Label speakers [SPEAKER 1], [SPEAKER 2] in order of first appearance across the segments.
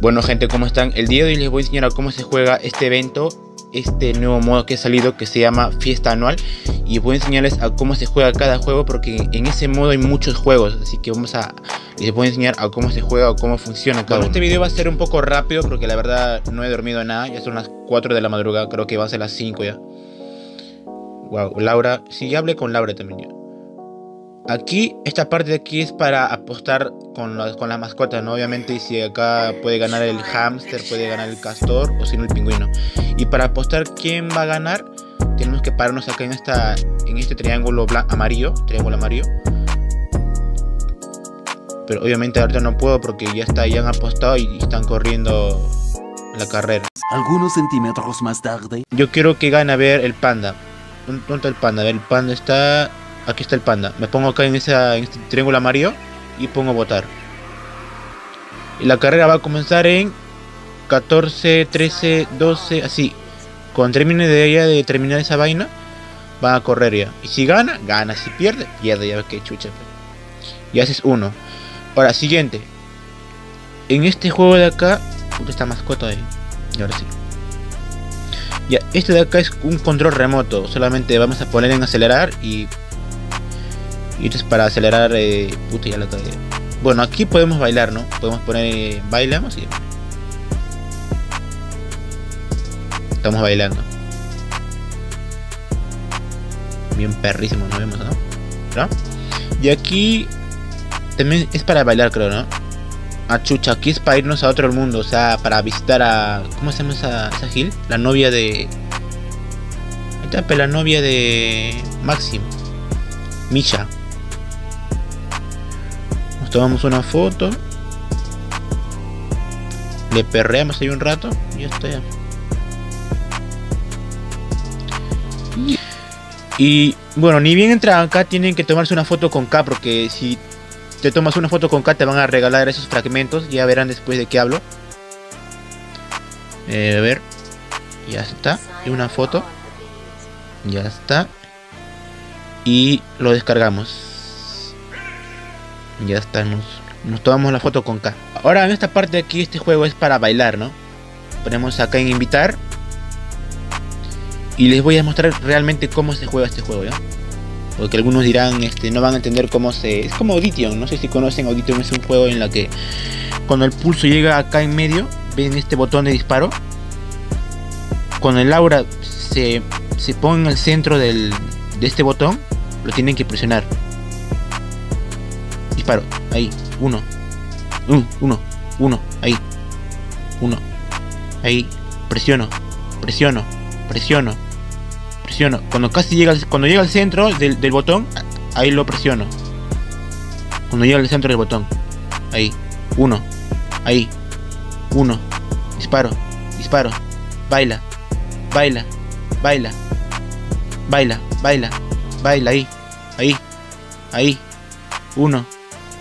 [SPEAKER 1] Bueno gente, ¿cómo están? El día de hoy les voy a enseñar a cómo se juega este evento Este nuevo modo que ha salido que se llama Fiesta Anual. Y voy a enseñarles a cómo se juega cada juego porque en ese modo hay muchos juegos. Así que vamos a... les voy a enseñar a cómo se juega o cómo funciona cada Este video va a ser un poco rápido porque la verdad no he dormido nada. Ya son las 4 de la madrugada, creo que va a ser las 5 ya. Wow, Laura, sí, hablé con Laura también ya Aquí, esta parte de aquí es para apostar con, la, con las mascotas, ¿no? Obviamente, si acá puede ganar el hámster, puede ganar el castor o si no el pingüino. Y para apostar quién va a ganar, tenemos que pararnos acá en, esta, en este triángulo amarillo, triángulo amarillo. Pero obviamente ahorita no puedo porque ya está, ya han apostado y están corriendo la carrera.
[SPEAKER 2] Algunos centímetros más tarde.
[SPEAKER 1] Yo quiero que gane a ver el panda. ¿Dónde está el panda? A ver, el panda está Aquí está el panda. Me pongo acá en, esa, en este triángulo amarillo y pongo votar. Y la carrera va a comenzar en 14, 13, 12, así. Cuando termine de de terminar esa vaina, va a correr ya. Y si gana, gana. Si pierde, pierde. Ya ves que chucha. Y haces uno. Ahora, siguiente. En este juego de acá, puta, está mascota ahí. Y ahora sí. Ya, este de acá es un control remoto. Solamente vamos a poner en acelerar y y esto es para acelerar. Eh, puta, ya la cagué. Bueno, aquí podemos bailar, ¿no? Podemos poner. Eh, bailamos y. Estamos bailando. Bien perrísimo, nos vemos, ¿no? ¿No? Y aquí. También es para bailar, creo, ¿no? Ah, chucha, aquí es para irnos a otro mundo, o sea, para visitar a. ¿Cómo se llama esa, Gil? La novia de. Ahí está, la novia de. Máximo. Misha tomamos una foto. Le perreamos ahí un rato y ya está. Y bueno, ni bien entran acá tienen que tomarse una foto con K porque si te tomas una foto con K te van a regalar esos fragmentos. Ya verán después de qué hablo. Eh, a ver. Ya está. Y una foto. Ya está. Y lo descargamos. Ya está, nos, tomamos la foto con K. Ahora en esta parte de aquí este juego es para bailar, ¿no? Ponemos acá en invitar. Y les voy a mostrar realmente cómo se juega este juego, ¿ya? Porque algunos dirán, este, no van a entender cómo se... Es como Audition, no sé si conocen Audition, es un juego en la que cuando el pulso llega acá en medio, ven este botón de disparo. Cuando el aura se, se pone en el centro del, de este botón, lo tienen que presionar. Disparo. Ahí. Uno. uno. Uno. Ahí. Uno. Ahí. Presiono. Presiono. Presiono. Presiono. Cuando casi llega, cuando llega al centro del, del botón, ahí lo presiono. Cuando llega al centro del botón. Ahí. Uno. Ahí. Uno. Disparo. Disparo. Baila. Baila. Baila. Baila. Baila. Baila. Ahí. Ahí. Ahí. Uno.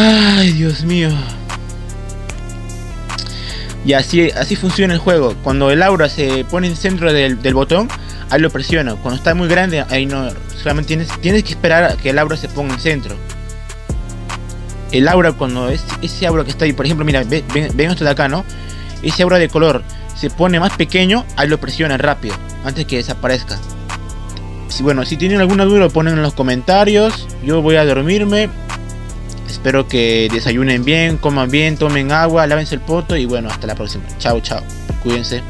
[SPEAKER 1] Ay, Dios mío. Y así, así funciona el juego. Cuando el aura se pone en el centro del, botón, ahí lo presiono. Cuando está muy grande, ahí no. Solamente tienes, tienes que esperar a que el aura se ponga en el centro. El aura, cuando es ese aura que está ahí, por ejemplo, mira, ven, ven esto de acá, ¿no? Ese aura de color se pone más pequeño, ahí lo presiona rápido, antes que desaparezca. Si, bueno, si tienen alguna duda, lo ponen en los comentarios. Yo voy a dormirme. Espero que desayunen bien, coman bien, tomen agua, lávense el poto y bueno, hasta la próxima. Chao, chao. Cuídense.